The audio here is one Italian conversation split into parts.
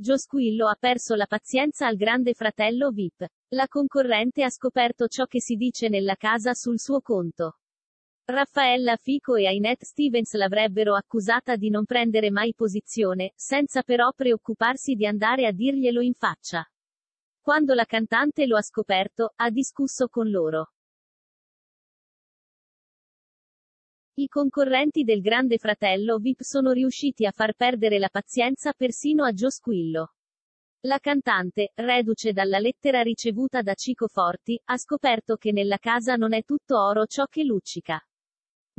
Giosquillo ha perso la pazienza al grande fratello VIP. La concorrente ha scoperto ciò che si dice nella casa sul suo conto. Raffaella Fico e Ainette Stevens l'avrebbero accusata di non prendere mai posizione, senza però preoccuparsi di andare a dirglielo in faccia. Quando la cantante lo ha scoperto, ha discusso con loro. I concorrenti del Grande Fratello VIP sono riusciti a far perdere la pazienza persino a Gio Squillo. La cantante, reduce dalla lettera ricevuta da Cico Forti, ha scoperto che nella casa non è tutto oro ciò che luccica.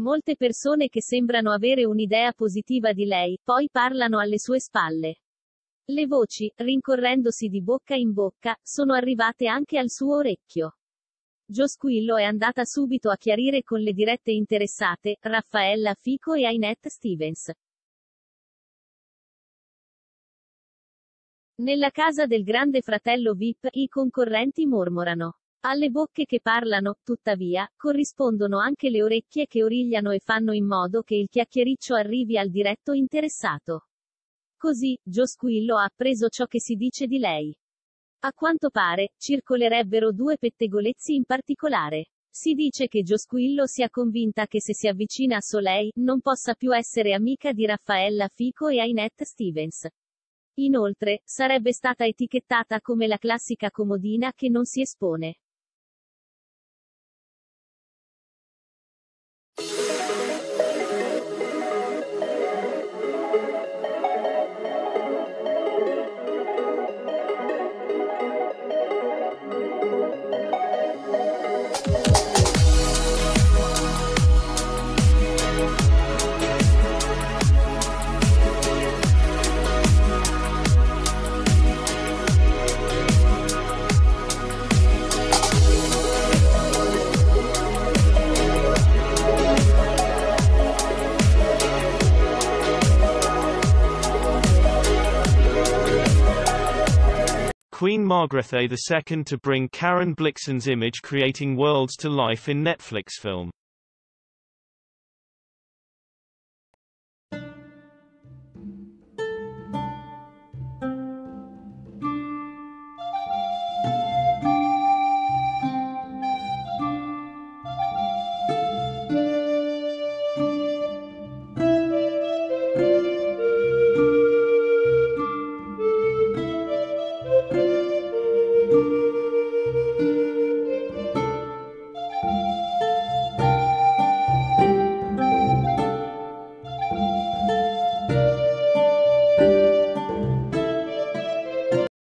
Molte persone che sembrano avere un'idea positiva di lei, poi parlano alle sue spalle. Le voci, rincorrendosi di bocca in bocca, sono arrivate anche al suo orecchio. Gio Squillo è andata subito a chiarire con le dirette interessate, Raffaella Fico e Ainette Stevens. Nella casa del grande fratello VIP, i concorrenti mormorano. Alle bocche che parlano, tuttavia, corrispondono anche le orecchie che origliano e fanno in modo che il chiacchiericcio arrivi al diretto interessato. Così, Gio Squillo ha appreso ciò che si dice di lei. A quanto pare, circolerebbero due pettegolezzi in particolare. Si dice che Giosquillo sia convinta che se si avvicina a Soleil, non possa più essere amica di Raffaella Fico e Ainette Stevens. Inoltre, sarebbe stata etichettata come la classica comodina che non si espone. Queen Margrethe II to bring Karen Blixen's image creating worlds to life in Netflix film.